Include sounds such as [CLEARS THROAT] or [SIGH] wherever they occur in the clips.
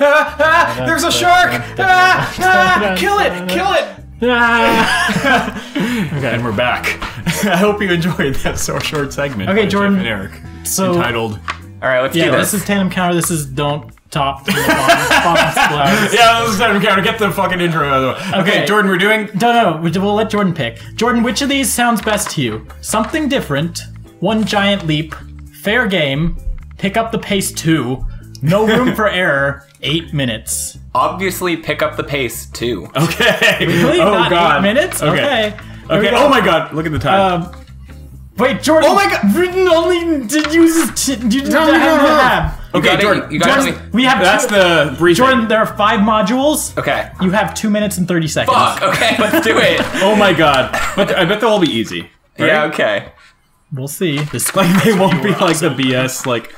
Ah, ah, there's a shark! Ah, ah, kill it! Kill it! [LAUGHS] okay. And we're back. [LAUGHS] I hope you enjoyed that so short segment. Okay, Jordan, Jeff and Eric, so- entitled. All right, let's Yeah, do this. this. is Tandem Encounter. This is don't top from the bottom, [LAUGHS] bottom. Yeah, this is time to get the fucking intro out of the way. Okay, Okay. Jordan, we're doing. No, no, we- we'll let Jordan pick. Jordan, which of these sounds best to you? Something different, one giant leap, fair game, pick up the pace two, no room for [LAUGHS] error, eight minutes. Obviously, pick up the pace too. Okay. Really? Oh Not god. eight minutes? Okay. Okay. Okay. go. Oh my god. Look at the time. Um, wait, Jordan. Oh my God. Written only did use t- you did No, not no, have no, to no. have. okay, gotta- Jordan. you gotta Jordan, tell We have That's two, the briefing. Jordan. There are five modules. Okay. You have two minutes and thirty seconds. Fuck. Okay, let's do it. [LAUGHS] Oh my god. But I bet they'll all be easy. right? Yeah. Okay. We'll see. This Like [LAUGHS] they won't be like the BS like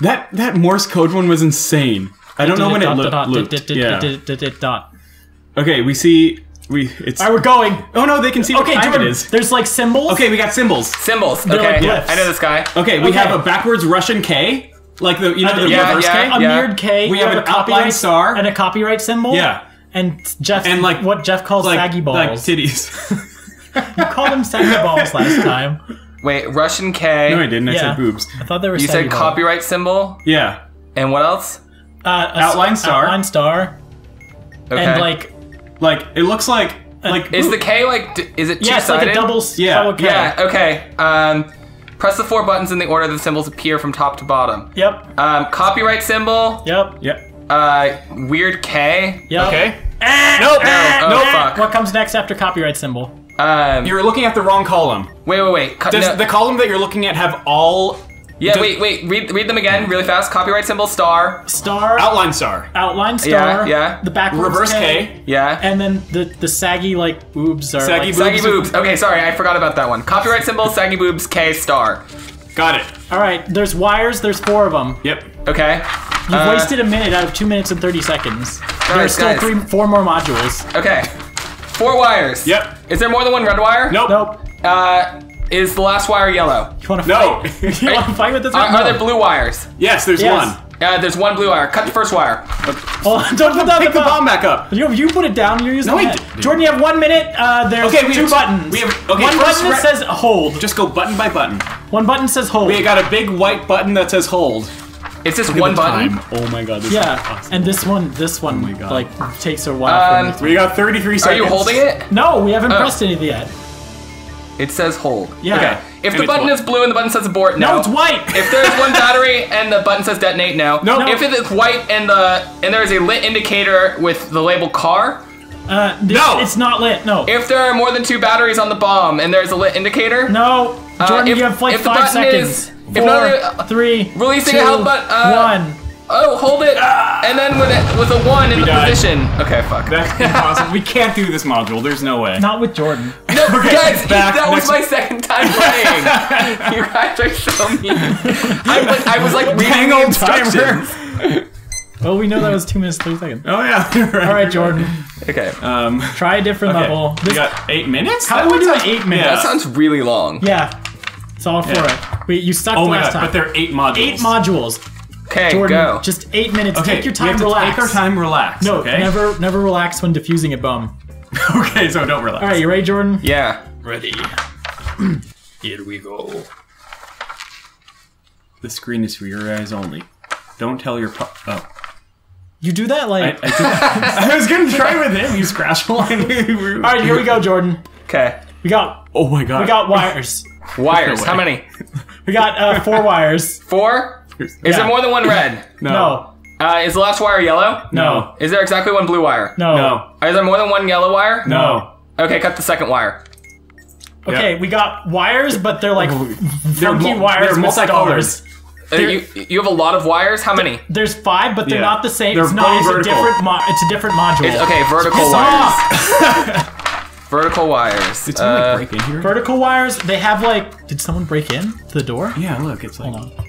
that that Morse code one was insane. I don't know when it Dot, lo- dot, looped. dot, dot, Yeah. dot, dot, dot, dot. Okay, we see we it's All right, we're going. Oh no, they can see Okay, time Jordan. it is. There's like symbols. Okay, we got symbols. Symbols. They're okay. like glyphs. I know this guy. Okay, we Okay. have a backwards Russian K, like the you know the Yeah, reverse yeah. K. a Yeah. mirrored K. We you have an a copyright outline star. and a copyright symbol. Yeah. And Jeff And, like- what Jeff calls Like saggy balls. like titties. [LAUGHS] you called them saggy balls last time. Wait, Russian K. no, I didn't. I Yeah. said boobs. I thought there was. You said balls. copyright symbol, Yeah. and what else? Uh, Outline star. Outline star. Okay. And like Like it looks like like is the K like? D- is it two yeah, it's like a double. s- Yeah. K. Yeah. Okay. Um, press the four buttons in the order the symbols appear from top to bottom. Yep. Um, copyright symbol. Yep. Yep. Uh, weird K. Yep. Okay. Nope. No, oh, fuck. What comes next after copyright symbol? Um, You're looking at the wrong column. wait, wait, wait. Co- Does no- the column that you're looking at have all yeah, does- wait, wait. Read, read them again, really fast. Copyright symbol, star. Star. outline star? outline star. yeah. The backwards Reverse K. K. Yeah. And then the the saggy like boobs are Saggy like, boobs. saggy boobs. Okay, sorry, I forgot about that one. Copyright symbol, saggy boobs, K, star. Got it. All right. There's wires. There's four of them. Yep. Okay. You've Uh, wasted a minute out of two minutes and thirty seconds. Guys, There's still guys. three, four more modules. Okay. Four wires. Yep. Is there more than one red wire? Nope. Nope. Uh, is the last wire yellow? You want to No. fight? [LAUGHS] you want to fight with this? Are, one? are there blue wires? yes, there's Yes. one. Uh, there's one blue wire. Cut the first wire. Oh, [LAUGHS] don't put that. Pick the the bomb back up. You, you put it down. You're using No, the I head. didn't. Jordan, you have one minute. Uh, there's Okay, we two have- buttons. we have- okay, one first button that says hold. Just go button by button. One button says hold. We got a big white button that says hold. It's just one the button. time. Oh my god. This yeah, Is awesome. and this one, this one, my God. like takes a while. Um, for we got 33 seconds. Are you holding it? no, we haven't Oh. pressed anything yet. It says hold. Yeah. Okay. If And the button what? is blue and the button says abort, no. No, it's white. If there's one battery and the button says detonate, no. No. No. If it is white and the and there is a lit indicator with the label car, Uh, this, No. it's not lit. No, if there are more than two batteries on the bomb and there's a lit indicator, no. Uh, Jordan, if- you have like if the five button seconds. is- if Four, none of the- three, Releasing two, a help button. uh, one. oh, hold it, and then with it, with a one in the died. position. Okay, fuck. That's [LAUGHS] impossible. we can't do this module. There's no way. Not with Jordan. No, [LAUGHS] guys, back that was my second [LAUGHS] time playing. you guys are so mean. I, was- I was like reading Dang the old timer. instructions. Well, we know that was two minutes three seconds. Oh yeah. right. All right, Jordan, Okay, Um. try a different Okay. level. We This, got eight minutes. how do we do it eight minutes? that sounds really long. Yeah, it's all for Yeah. it. Wait, you sucked Oh my last god! time. But there are eight modules. eight modules. Okay, Jordan, go. just eight minutes. Okay, take your we time, have to relax. Take our time, relax. No, okay. never, never relax when diffusing a bomb. [LAUGHS] okay, so don't relax. All right, you ready, Jordan? yeah. ready. [CLEARS THROAT] Here we go. The screen is for your eyes only. Don't tell your pop. Oh, You do that I, like. I, did, [LAUGHS] I was gonna try with him. You scratch [LAUGHS] line. all right, here we go, Jordan. Okay. We got, Oh my god. we got wires. Wires. way. How many? [LAUGHS] We got uh, four wires. Four? Is Yeah. there more than one red? [LAUGHS] No, Uh, is the last wire yellow? no, Is there exactly one blue wire? no. No. Is there more than one yellow wire? No. Okay, cut the second wire. Okay, Yep. we got wires, but they're like They're funky mul- wires they're with multicolored. stars. Uh, you, you have a lot of wires. How many? There's five, but they're Yeah. not the same. They're it's not. both It's a vertical. different. Mo- it's a different module. It's, okay, vertical Piss wires. off! [LAUGHS] Vertical wires. Did someone Uh, like break in here? Vertical wires. They have like. Did someone break in the door? yeah, look, it's like. Hold on.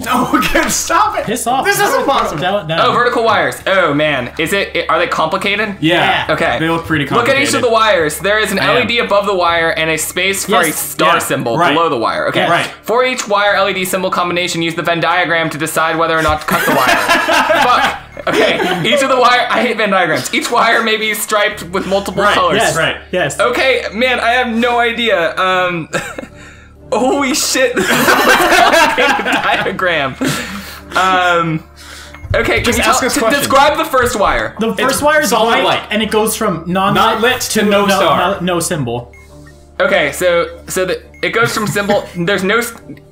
No, [LAUGHS] okay, stop it. Piss off. This isn't possible. Down, down. Oh, vertical wires. Oh man, is it? Are they complicated? Yeah. Okay. They look pretty complicated. Look complicated. at each of the wires. There is an I am. LED above the wire and a space for a star Yeah, symbol right. below the wire. Okay. Yeah. Right. For each wire LED symbol combination, use the Venn diagram to decide whether or not to cut the wire. [LAUGHS] Fuck. Okay. Each of the wire. I hate Venn diagrams. Each wire may be striped with multiple Right, colors. Yes. Right. Yes. Okay, man, I have no idea. Um, [LAUGHS] holy shit, [LAUGHS] this is a complicated diagram. Um, okay, can Just you ask tell- us t- questions. describe the first wire? The first It's wire is solid white, light. and it goes from non Not lit to no star. No, symbol. Okay, so so the, it goes from symbol. [LAUGHS] There's no.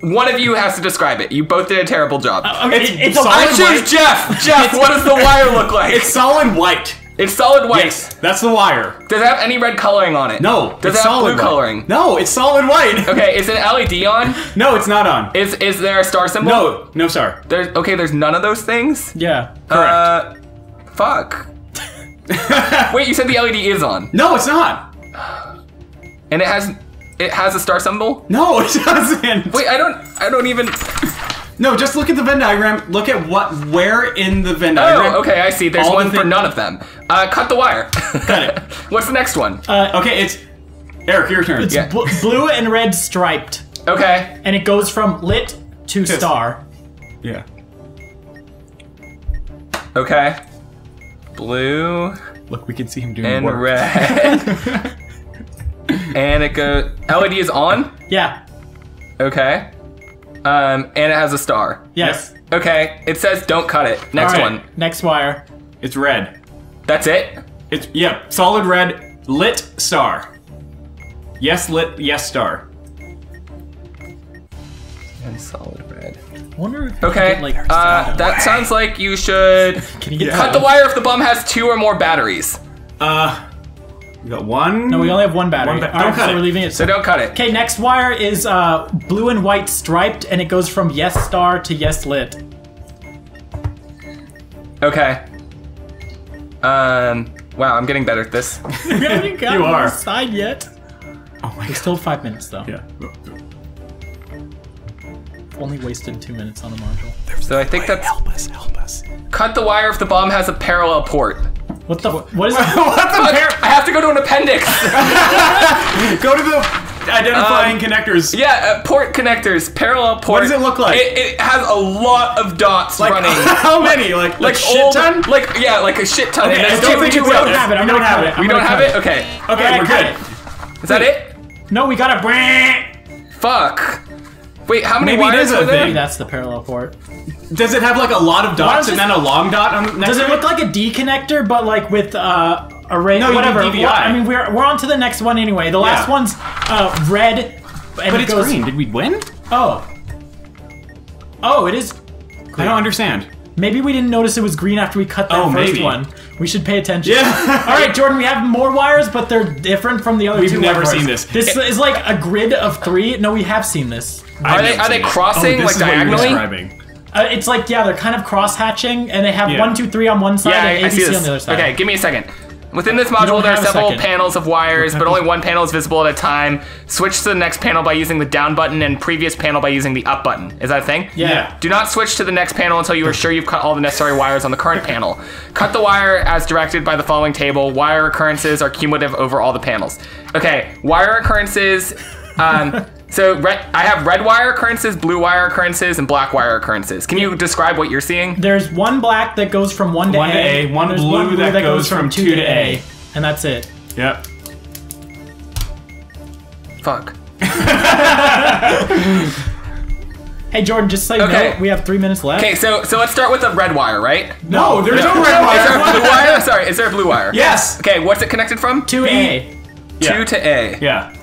One of you has to describe it. You both did a terrible job. Okay, It's- it- it's it's, a solid I choose white. Jeff. [LAUGHS] Jeff, what does the wire look like? [LAUGHS] It's solid white. It's solid white. Yes, that's the wire. Does it have any red coloring on it? No, Does it's it have solid blue white. coloring? No, it's solid white. Okay, is an LED on? No, it's not on. Is is there a star symbol? No, no star. There's okay. There's none of those things. Yeah. Correct. Uh, fuck. Wait, you said the LED is on, No, it's not. [SIGHS] [SIGHS] [SIGHS] and it has it has a star symbol. No, [LAUGHS] it doesn't. Wait, I don't I don't even. No, just look at the Venn diagram. Look at what, where in the Venn diagram. Oh, okay, I see. There's All the one for none of them. Uh, cut the wire. Cut it. [LAUGHS] What's the next one? Okay, it's Eric. Your turn. It's Yeah. bl- blue and red striped, Okay. and it goes from lit to star. yeah. Okay. Blue Look, we can see him doing and work. red. [LAUGHS] and it goes. LED is on. Yeah. Okay. Um, and it has a star. Yes. Okay. It says don't cut it. Next All right, one. Next wire. It's red. That's it. It's yeah, solid red, lit star. Yes, lit. Yes, star. And solid red. I wonder if you Okay. can get, like, uh, that sounds like you should [LAUGHS] Can you get cut the wire if the bomb has two or more batteries. Uh, we got one. No, we only have one battery. One ba- don't cut so it. we're leaving it. So don't cut it. Okay, next wire is uh, blue and white striped, and it goes from yes star to yes lit. Okay. Um. Wow, I'm getting better at this. [LAUGHS] We haven't gotten You are. the side yet. Oh my It's still five minutes though. Yeah. Only wasted two minutes on a module. So I think that's Help us. Help us. cut the wire if the bomb has a parallel port. What the? What is? [LAUGHS] what the par- I have to go to an appendix. [LAUGHS] Go to the identifying connectors. yeah, uh, port connectors, parallel port. What does it look like? It, it has a lot of dots Like running. [LAUGHS] how many? Like like, like shit old, ton? like yeah, like a shit ton. Okay, And I don't think we don't have it. I'm We don't have it. it. we I'm don't have cut it. Okay, Okay, Alright, we're cut good. is that it? No, we got a. Fuck. Wait, how many Maybe it wires is a were there? Maybe that's the parallel port. Does it have like a lot of dots and then a long dot on the next Does it look like a D connector, but like with uh, array? No, you whatever. need DVI. I mean, we're we're on to the next one anyway. The last Yeah. one's uh, red, and But it it's goes. green. Did we win? Oh. Oh, it is. I don't understand. Maybe we didn't notice it was green after we cut that Oh, first maybe. one. We should pay attention. Yeah. [LAUGHS] All right, Jordan. We have more wires, but they're different from the other We've two. never wires. seen this. This is like a grid of three. No, we have seen this. Are they are they crossing oh, like this is what you're diagonally? Uh, it's like yeah, they're kind of cross hatching, and they have Yeah. one, two, three on one side Yeah, I, and I ABC see this. on the other side. Okay, give me a second. Within this module, there are several panels of wires, but only one panel is visible at a time. Switch to the next panel by using the down button and previous panel by using the up button. Is that a thing? Yeah. Do not switch to the next panel until you are sure you've cut all the necessary wires on the current panel. [LAUGHS] Cut the wire as directed by the following table. Wire occurrences are cumulative over all the panels. Okay, wire occurrences. Um, so red, I have red wire occurrences, blue wire occurrences, and black wire occurrences. Can you describe what you're seeing? There's one black that goes from one to One to A. A, one There's blue that goes from two to A. and that's it. Yep. Fuck. [LAUGHS] Hey Jordan, just so you Okay. know, we have three minutes left. Okay, so so let's start with the red wire, right? No, there's no, red Is there a wire. blue wire? Sorry, is there a blue wire? Yes. Okay, what's it connected from? Two A. Yeah. Two to A. Yeah.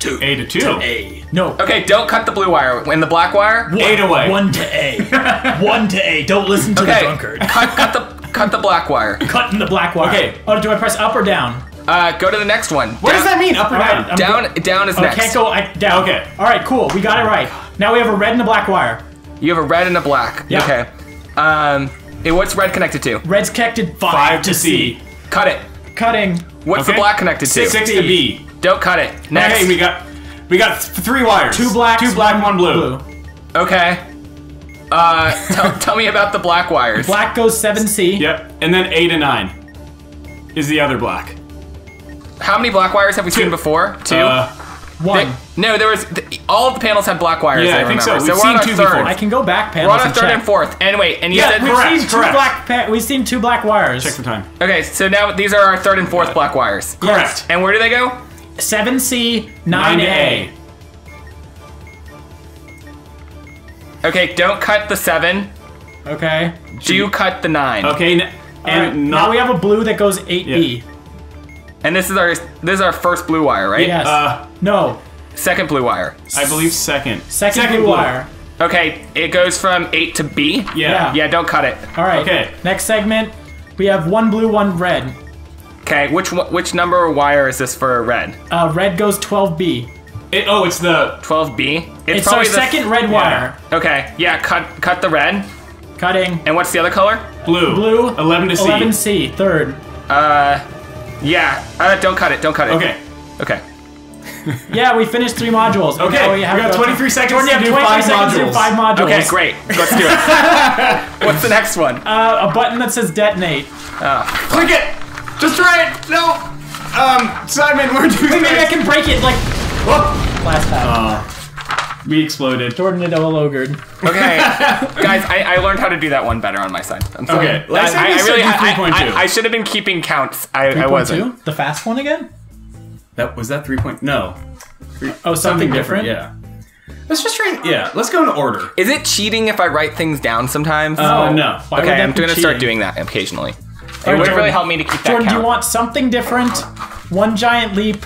Two. A to two. A. No. Okay, don't cut the blue wire. And the black wire? Eight away. One to A. [LAUGHS] one to A. Don't listen to the drunkard. cut, cut the cut the black wire. Cutting the black wire. Okay. Oh, do I press up or down? Uh, go to the next one. What does that mean? Up or down? right, I'm Down, down is Oh, next. can't go I, down. Okay. All right, cool. We got it right. Now we have a red and a black wire. You have a red and a black. Yeah. Okay. Um, eh, what's red connected to? Red's connected five, Five to to C. C. Cut it. Cutting. What's the black connected to? Six to B. Don't cut it. Next. Okay, we got we got three wires. Two blacks. Two black, one blue. Okay. Uh, tell, [LAUGHS] tell me about the black wires. Black goes 7C. Yep. And then A to 9 is the other black. How many black wires have we seen before? Two. Uh, One. no, there was th- all of the panels had black wires. Yeah, I, I think so. We've we're on seen two third. before. I can go back panels. We're panels on our and third check. and fourth. And wait, and you Yeah, said We've Correct, seen two correct. black. Pa- we've seen two black wires. check the time. okay. So now these are our third and fourth black wires. Correct. And where do they go? 7C, 9 to 9A. Okay, don't cut the seven. Okay. Do cut the nine. Okay. And Alright, not, now we have a blue that goes 8B. And this is our this is our first blue wire, right? Yes. Uh, no. Second blue wire. I believe second. Second, blue, wire. Okay, it goes from eight to B. Yeah. Yeah. Yeah, don't cut it. All right. Okay. Next segment, we have one blue, one red. Okay, which one- which number wire is this for red? Uh, red goes 12B. It, oh, it's the 12B. It's our probably the- second red wire. Okay, yeah, cut cut the red. Cutting. And what's the other color? blue. Blue. 11 to C. 11C, third. Uh, yeah. Uh, don't cut it. Don't cut it. Okay. Okay. [LAUGHS] Yeah, we finished three modules. Okay, Now we got to go 23 seconds Jordan, you to have do 23 five seconds to do modules. five modules. Okay, great. Let's do it. [LAUGHS] what's the next one? Uh, a button that says detonate. Click it! Just try it! No! Um, Simon, we're doing Maybe I can break it like Whoop. last time. Uh, we exploded. Jordan did all ogred. Okay, [LAUGHS] guys, I, I learned how to do that one better on my side. I'm sorry. Okay, last I, time I, you I really do I, 3.2. I, I should have been keeping counts. I, I wasn't. 3.2? The fast one again? That was that three point? No, Oh, something, different? Yeah. Let's just try. Yeah, let's go in order. Is it cheating if I write things down sometimes? Uh, no. Why okay, I'm gonna start doing that occasionally. It would Jordan. really help me to keep that Jordan, count. do you want something different? One giant leap,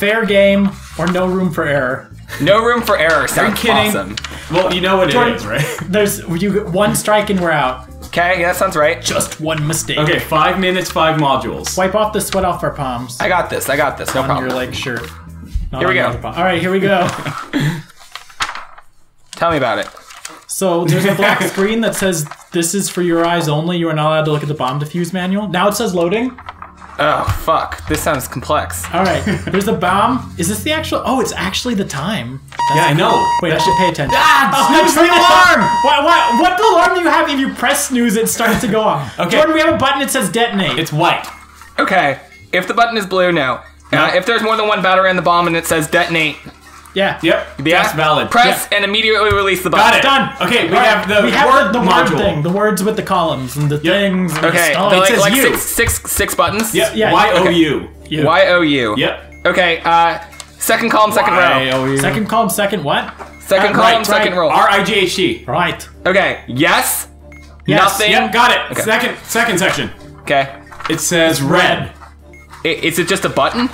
fair game, or no room for error? no room for error. Sounds kidding? awesome. Well, you know what Jordan- it is, right? [LAUGHS] There's you get one strike and we're out. Okay, yeah, that sounds right. Just one mistake. Okay, five minutes, five modules. Wipe off the sweat off our palms I got this. I got this. No on problem. your like shirt. Not Here we go. All right, here we go. [LAUGHS] Tell me about it. So there's a black [LAUGHS] screen that says this is for your eyes only. You are not allowed to look at the bomb defuse manual. Now it says loading. Oh fuck! This sounds complex. All right, there's the bomb. Is this the actual? Oh, it's actually the time. That's Yeah, I know. Wait, I should pay attention. Ah, [LAUGHS] Oh, snooze the [LAUGHS] alarm! What, what, what alarm do you have if you press snooze it starts to go off? Okay. Jordan, we have a button that says detonate. It's white. Okay, if the button is blue, no. Uh, if there's more than one battery in the bomb and it says detonate, yeah. Yep. yeah, That's valid. Press and immediately release the button. Got it. Done. Okay, we All right, have the we have word the, the module. word thing, the words with the columns and the things. And Okay, the, oh, it like, says like six, six, six buttons. Yep. Yeah, Y O okay. U. You. Y O U. Yep. Okay. Uh, second column, second Y row. Second column, second what? Second Uh, column, right, second right. row. R I G H T. Right. Okay. Yes. Yes, Nothing. Yep, got it. Okay. Second, second section. Okay. It says red. I- is it just a button?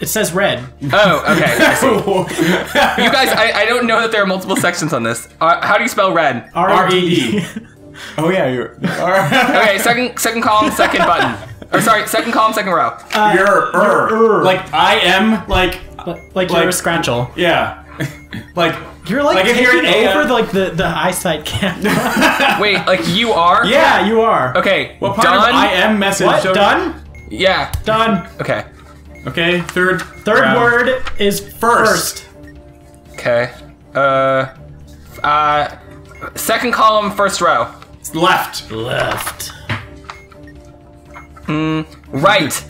It says red. Oh, okay. [LAUGHS] You guys, I, I don't know that there are multiple sections on this. Uh, how do you spell red? R E D. [LAUGHS] oh yeah, you're. R- [LAUGHS] Okay, second second column, second button. Or sorry, second column, second row. you're er. Like I am like like you're Like- a scratchel. yeah. like You're like, Like if taking you're an over AM. like the, the eyesight camera. Wait, like you are? yeah, you are. Okay. what part done. of I am message? What? shows- Done? Yeah. Done. Okay. Okay. Third. Third round. word is First. first. Okay. Uh. Uh. Second column, first row. Left. Left. Right.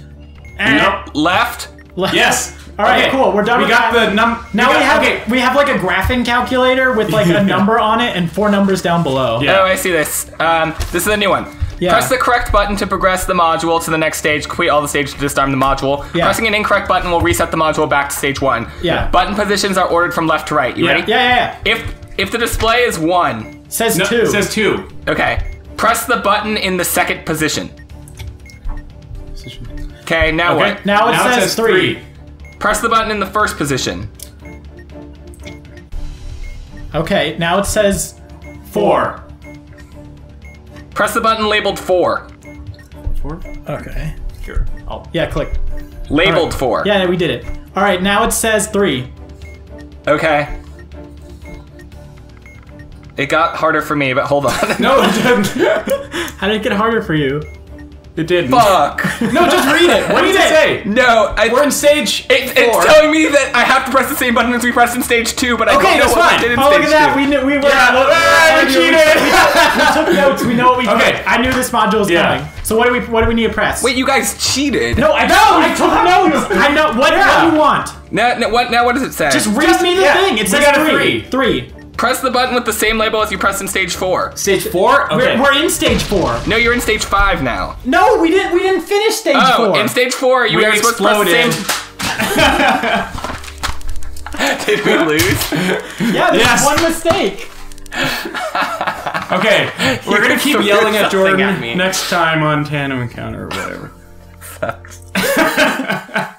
Nope. Left. Left. Yes. All right, Okay, cool. We're done We with got that. the num. Now we, got- have Okay. we have like a graphing calculator with like a [LAUGHS] number on it and four numbers down below. Yeah. Oh, I see this. Um, this is a new one. Yeah. Press the correct button to progress the module to the next stage. Complete all the stages to disarm the module. Yeah. Pressing an incorrect button will reset the module back to stage one. Yeah. Button positions are ordered from left to right. You Yeah. ready? Yeah, yeah, yeah. If if the display is one, Says No, two. Says two. okay, press the button in the second position. Okay, now Okay. what? Now it says three. Press the button in the first position. okay, now it says Four. Press the button labeled four. Four. okay. Sure. I'll. Yeah, click. Labeled Alright. four. Yeah, we did it. All right, now it says three. Okay. It got harder for me, but hold on. No, it [LAUGHS] didn't. [LAUGHS] How did it get harder for you? It didn't. Fuck. [LAUGHS] No, just read it. What did it say? No, I, We're in stage it, four. it's telling me that I have to press the same button as we pressed in stage two, but I Okay, don't know what fine. we did in Oh, look at that. two. We knew we were. Yeah, look, I I ah, cheated. [LAUGHS] We took notes. We know what we Okay. did. I knew this module was Yeah. coming. So what do we what do we need to press? Wait, you guys cheated. No, I know. I took notes. I know what, Yeah. what do you want. Now, now, what, now what does it say? Just read Just- me the yeah, thing. It we says three. three. Three. Press the button with the same label as you pressed in stage four. Stage four? Okay. We're, we're in stage four. No, you're in stage five now. No, we didn't. We didn't finish stage Oh, four. in stage four, you We were supposed to press the exploded. same. [LAUGHS] Did we lose? yeah, there's Yes. one mistake. [LAUGHS] Okay, we're gonna keep yelling at Jordan at me. next time on Tandem Encounter or whatever. [LAUGHS]